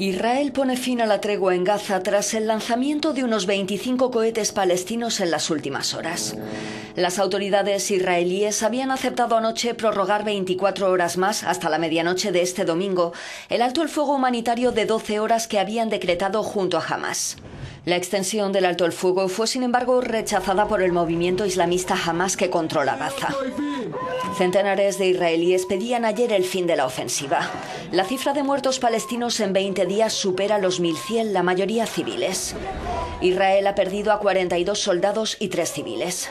Israel pone fin a la tregua en Gaza tras el lanzamiento de unos 25 cohetes palestinos en las últimas horas. Las autoridades israelíes habían aceptado anoche prorrogar 24 horas más hasta la medianoche de este domingo el alto el fuego humanitario de 12 horas que habían decretado junto a Hamas. La extensión del alto el fuego fue, sin embargo, rechazada por el movimiento islamista Hamas que controla Gaza. Centenares de israelíes pedían ayer el fin de la ofensiva. La cifra de muertos palestinos en 20 días supera los 1.100, la mayoría civiles. Israel ha perdido a 42 soldados y 3 civiles.